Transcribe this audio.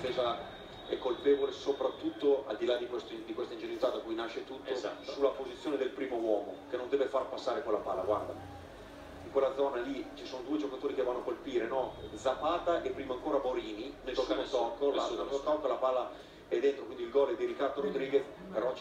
difesa è colpevole soprattutto al di là di, questo, di questa ingenuità da cui nasce tutto Esatto. sulla posizione del primo uomo che non deve far passare quella palla guarda in quella zona lì ci sono due giocatori che vanno a colpire no? Zapata e prima ancora Borini nel nessuno nessuno, tocco la, nessuno, nessuno tocco la palla è dentro quindi il gol è di Riccardo mm. Rodriguez però ci